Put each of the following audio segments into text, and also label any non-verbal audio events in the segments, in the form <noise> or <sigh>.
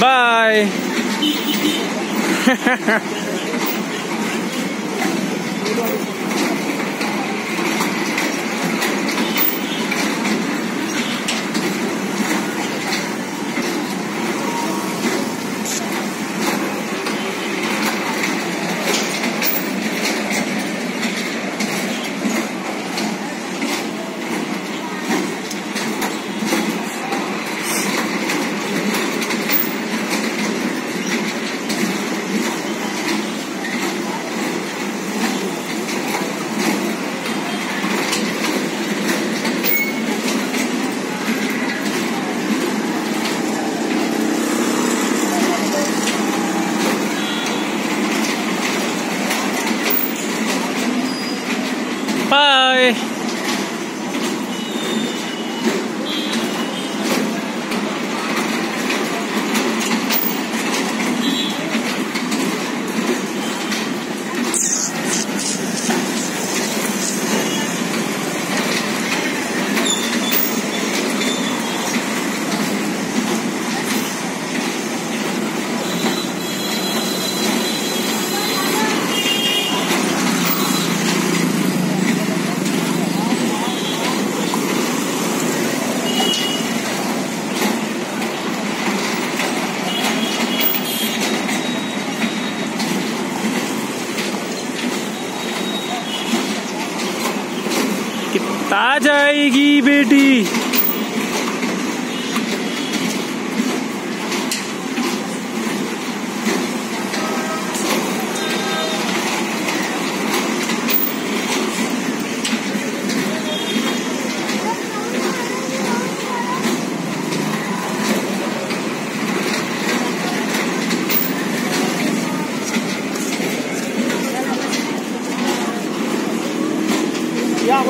Bye. <laughs> bye. कितना जाएगी बेटी।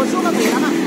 我说了给他们